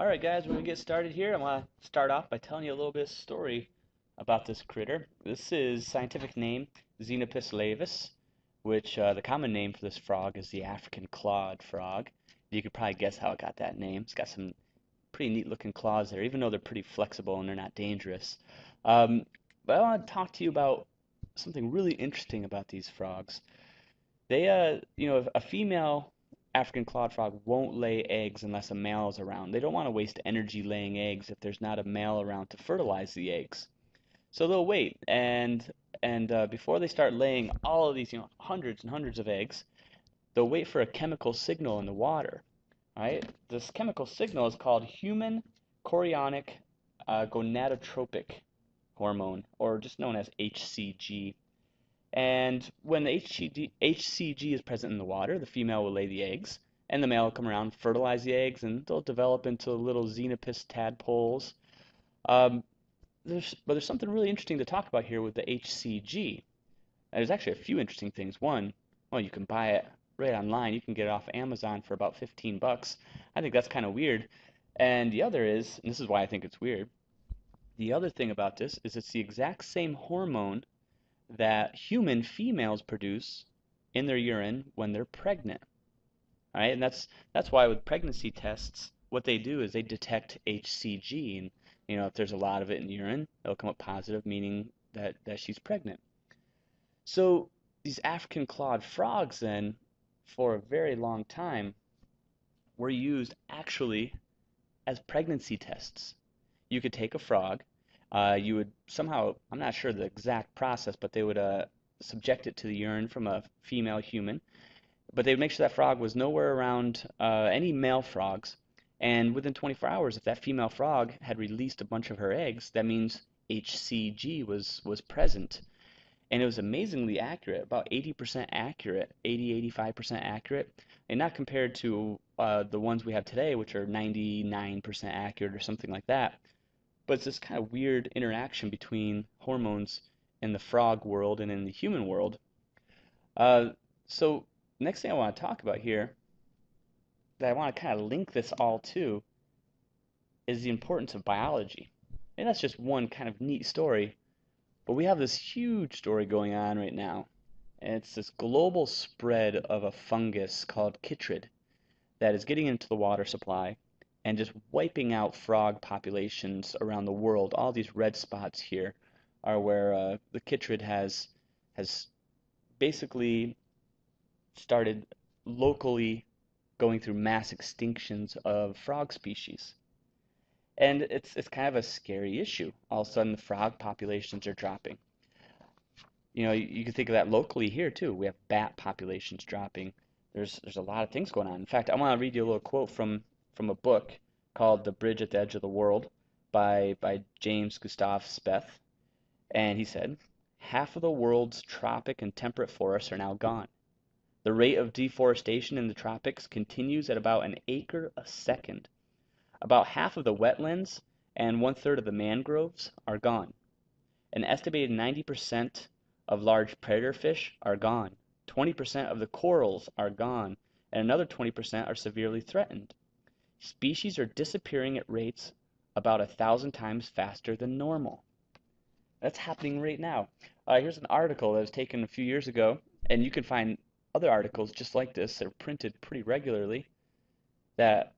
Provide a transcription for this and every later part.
Alright guys, when to get started here. I want to start off by telling you a little bit of story about this critter. This is scientific name Xenopus laevis, which uh, the common name for this frog is the African clawed frog. You could probably guess how it got that name. It's got some pretty neat looking claws there, even though they're pretty flexible and they're not dangerous. Um, but I want to talk to you about something really interesting about these frogs. They, uh, you know, a female African clawed frog won't lay eggs unless a male is around. They don't want to waste energy laying eggs if there's not a male around to fertilize the eggs. So they'll wait, and and uh, before they start laying all of these, you know, hundreds and hundreds of eggs, they'll wait for a chemical signal in the water. Right? This chemical signal is called human chorionic uh, gonadotropic hormone, or just known as HCG. And when the HCG, HCG is present in the water, the female will lay the eggs, and the male will come around, fertilize the eggs, and they'll develop into little xenopus tadpoles. Um, there's, but there's something really interesting to talk about here with the HCG. There's actually a few interesting things. One, well, you can buy it right online. You can get it off Amazon for about 15 bucks. I think that's kind of weird. And the other is, and this is why I think it's weird, the other thing about this is it's the exact same hormone that human females produce in their urine when they're pregnant. All right, and that's that's why with pregnancy tests, what they do is they detect HCG, and you know if there's a lot of it in urine, it'll come up positive, meaning that that she's pregnant. So these African clawed frogs, then, for a very long time, were used actually as pregnancy tests. You could take a frog, uh, you would somehow, I'm not sure the exact process, but they would uh, subject it to the urine from a female human. But they would make sure that frog was nowhere around uh, any male frogs. And within 24 hours, if that female frog had released a bunch of her eggs, that means HCG was, was present. And it was amazingly accurate, about 80% accurate, 80 85% accurate, and not compared to uh, the ones we have today, which are 99% accurate or something like that. But it's this kind of weird interaction between hormones in the frog world and in the human world. Uh, so next thing I want to talk about here, that I want to kind of link this all to, is the importance of biology. And that's just one kind of neat story. But we have this huge story going on right now. And it's this global spread of a fungus called chytrid that is getting into the water supply and just wiping out frog populations around the world. All these red spots here are where uh, the chytrid has has basically started locally going through mass extinctions of frog species. And it's it's kind of a scary issue. All of a sudden the frog populations are dropping. You know, you, you can think of that locally here too. We have bat populations dropping. There's there's a lot of things going on. In fact, I want to read you a little quote from from a book called The Bridge at the Edge of the World by, by James Gustav Speth. And he said, Half of the world's tropic and temperate forests are now gone. The rate of deforestation in the tropics continues at about an acre a second. About half of the wetlands and one third of the mangroves are gone. An estimated 90% of large predator fish are gone. 20% of the corals are gone, and another 20% are severely threatened. Species are disappearing at rates about a thousand times faster than normal. That's happening right now. Uh, here's an article that was taken a few years ago, and you can find other articles just like this that are printed pretty regularly that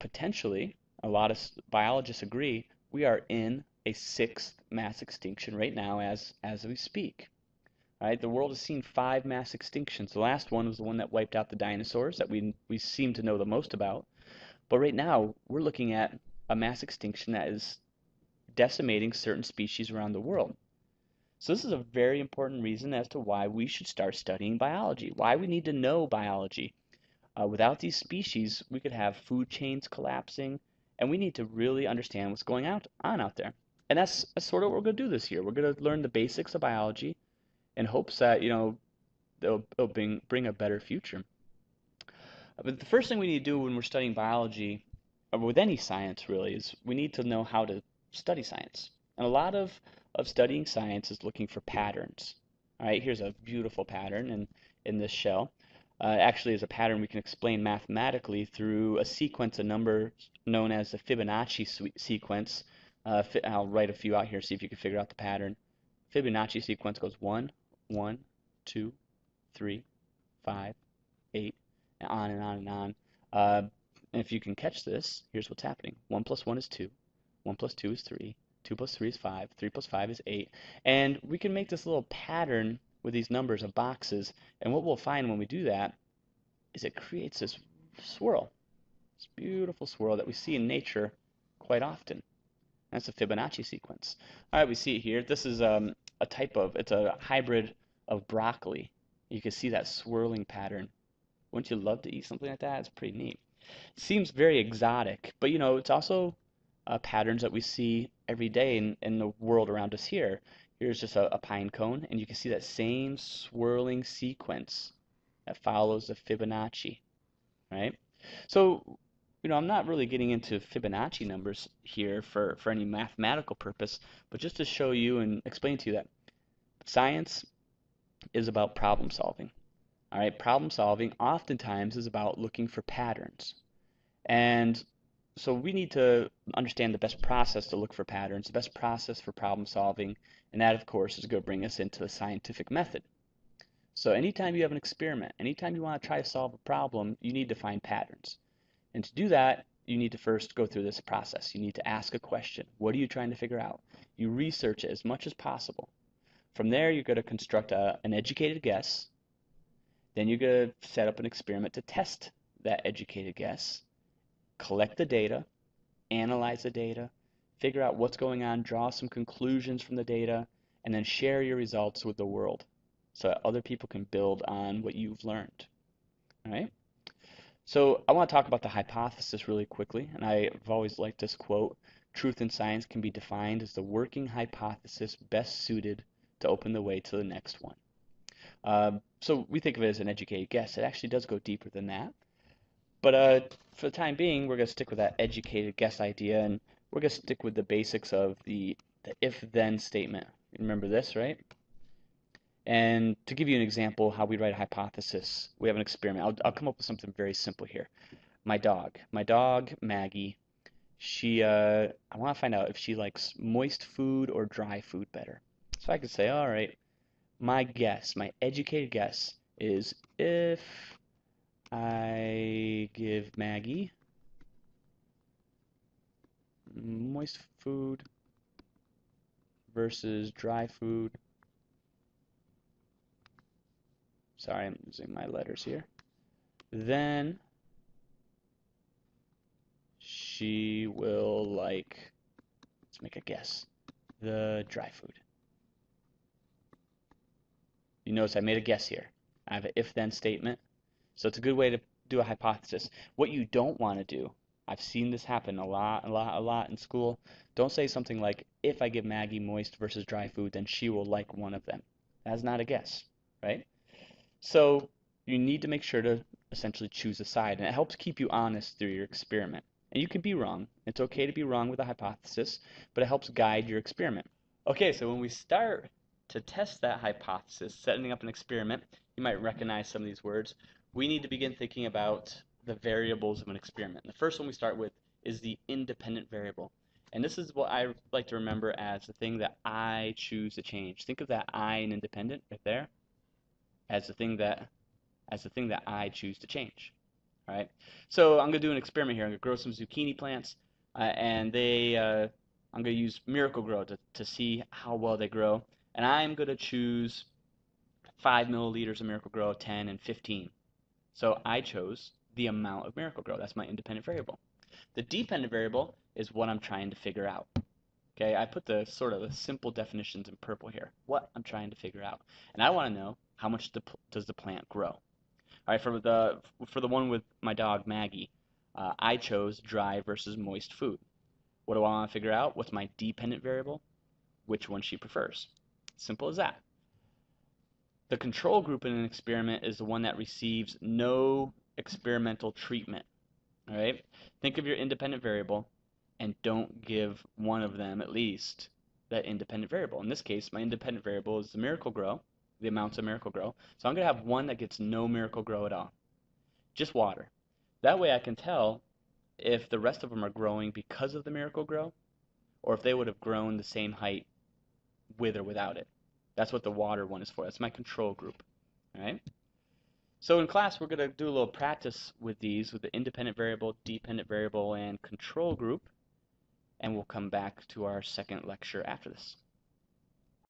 potentially, a lot of biologists agree, we are in a sixth mass extinction right now as, as we speak. Right? The world has seen five mass extinctions. The last one was the one that wiped out the dinosaurs that we, we seem to know the most about. But right now, we're looking at a mass extinction that is decimating certain species around the world. So this is a very important reason as to why we should start studying biology, why we need to know biology. Uh, without these species, we could have food chains collapsing, and we need to really understand what's going out, on out there. And that's, that's sort of what we're going to do this year. We're going to learn the basics of biology in hopes that, you know, it'll, it'll bring, bring a better future. But the first thing we need to do when we're studying biology, or with any science really, is we need to know how to study science. And a lot of, of studying science is looking for patterns. All right, here's a beautiful pattern in, in this shell. uh, actually is a pattern we can explain mathematically through a sequence of numbers known as the Fibonacci sequence. Uh, I'll write a few out here, see if you can figure out the pattern. Fibonacci sequence goes 1, 1, 2, 3, 5, 8, and on and on and on. Uh, and if you can catch this, here's what's happening. 1 plus 1 is 2. 1 plus 2 is 3. 2 plus 3 is 5. 3 plus 5 is 8. And we can make this little pattern with these numbers of boxes. And what we'll find when we do that is it creates this swirl. This beautiful swirl that we see in nature quite often. That's a Fibonacci sequence. All right, we see it here. This is um, a type of, it's a hybrid of broccoli. You can see that swirling pattern. Wouldn't you love to eat something like that? It's pretty neat. Seems very exotic, but you know, it's also uh, patterns that we see every day in, in the world around us here. Here's just a, a pine cone, and you can see that same swirling sequence that follows the Fibonacci, right? So, you know, I'm not really getting into Fibonacci numbers here for, for any mathematical purpose, but just to show you and explain to you that science is about problem solving. All right, problem solving oftentimes is about looking for patterns. And so we need to understand the best process to look for patterns, the best process for problem solving, and that, of course, is going to bring us into the scientific method. So anytime you have an experiment, anytime you want to try to solve a problem, you need to find patterns. And to do that, you need to first go through this process. You need to ask a question. What are you trying to figure out? You research it as much as possible. From there, you're going to construct a, an educated guess. Then you're going to set up an experiment to test that educated guess collect the data, analyze the data, figure out what's going on, draw some conclusions from the data, and then share your results with the world so that other people can build on what you've learned. All right? So I want to talk about the hypothesis really quickly, and I've always liked this quote, truth in science can be defined as the working hypothesis best suited to open the way to the next one. Uh, so we think of it as an educated guess. It actually does go deeper than that. But uh, for the time being, we're going to stick with that educated guess idea, and we're going to stick with the basics of the, the if-then statement. Remember this, right? And to give you an example how we write a hypothesis, we have an experiment. I'll, I'll come up with something very simple here. My dog, my dog Maggie, she, uh, I want to find out if she likes moist food or dry food better. So I could say, all right, my guess, my educated guess is if I give Maggie moist food versus dry food. Sorry, I'm losing my letters here. Then she will like, let's make a guess, the dry food. You notice I made a guess here. I have an if-then statement. So it's a good way to do a hypothesis. What you don't want to do, I've seen this happen a lot, a lot, a lot in school. Don't say something like, if I give Maggie moist versus dry food, then she will like one of them. That's not a guess, right? So you need to make sure to essentially choose a side, and it helps keep you honest through your experiment. And you can be wrong. It's okay to be wrong with a hypothesis, but it helps guide your experiment. Okay, so when we start to test that hypothesis, setting up an experiment, you might recognize some of these words we need to begin thinking about the variables of an experiment. The first one we start with is the independent variable. And this is what I like to remember as the thing that I choose to change. Think of that I in independent right there as the thing that as the thing that I choose to change. All right. So I'm going to do an experiment here. I'm going to grow some zucchini plants, uh, and they uh, I'm going to use Miracle-Gro to, to see how well they grow. And I'm going to choose 5 milliliters of Miracle-Gro, 10 and 15. So I chose the amount of Miracle-Gro. That's my independent variable. The dependent variable is what I'm trying to figure out. Okay, I put the sort of the simple definitions in purple here. What I'm trying to figure out, and I want to know how much the, does the plant grow. All right, for the for the one with my dog Maggie, uh, I chose dry versus moist food. What do I want to figure out? What's my dependent variable? Which one she prefers. Simple as that. The control group in an experiment is the one that receives no experimental treatment. All right? Think of your independent variable and don't give one of them at least that independent variable. In this case, my independent variable is the Miracle-Gro, the amounts of Miracle-Gro. So I'm going to have one that gets no Miracle-Gro at all. Just water. That way I can tell if the rest of them are growing because of the Miracle-Gro or if they would have grown the same height with or without it. That's what the water one is for. That's my control group. All right? So in class, we're going to do a little practice with these, with the independent variable, dependent variable, and control group, and we'll come back to our second lecture after this.